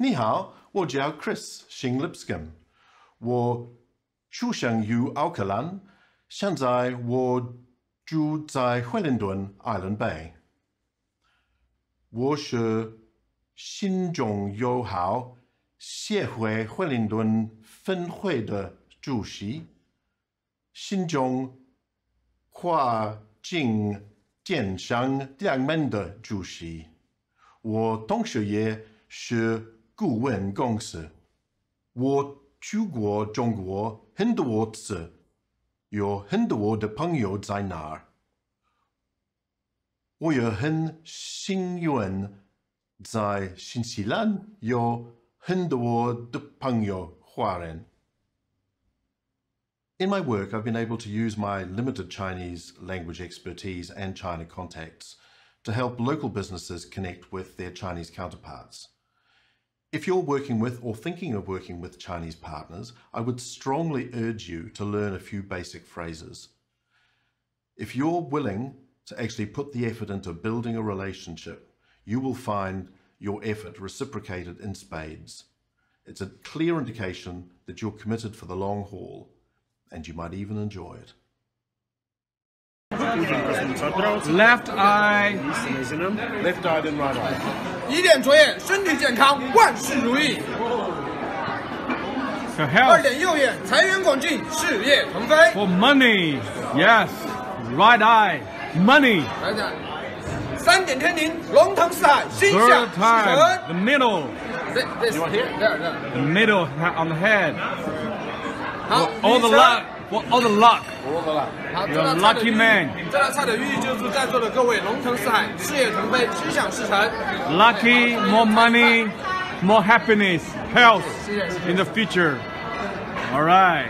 你好，我叫 Chris 新 Lipscomb，我出生于奥克兰，现在我住在惠灵顿 Island Bay。我是新中友好协会惠灵顿分会的主席，新中跨境电商两门的主席。我同时也是。顾问公司，我去过中国很多次，有很多的朋友在那儿。我也很幸运在新西兰有很多的朋友华人。In my work, I've been able to use my limited Chinese language expertise and China contacts to help local businesses connect with their Chinese counterparts. If you're working with or thinking of working with Chinese partners, I would strongly urge you to learn a few basic phrases. If you're willing to actually put the effort into building a relationship, you will find your effort reciprocated in spades. It's a clear indication that you're committed for the long haul, and you might even enjoy it. Left eye. Left eye and right eye. 一点着眼，身体健康，万事如意。 For 二 health. 点右眼，财源广进，事业腾飞。 For money. Yes. Right eye. Money. 来讲，三点天灵，龙腾四海，心想 Third 事 time. The 成。 middle. 这这是这样这样。 The middle ha- on the head. 好， All the 女生 luck. For all the luck. 好，这 You're 道 a 菜的 lucky 寓意 man. 这道菜的寓意就是祝在座的各位龙腾四海，事业腾飞，心想事成。 Lucky. More money. More happiness. Health. 谢谢谢谢 In the future. All right.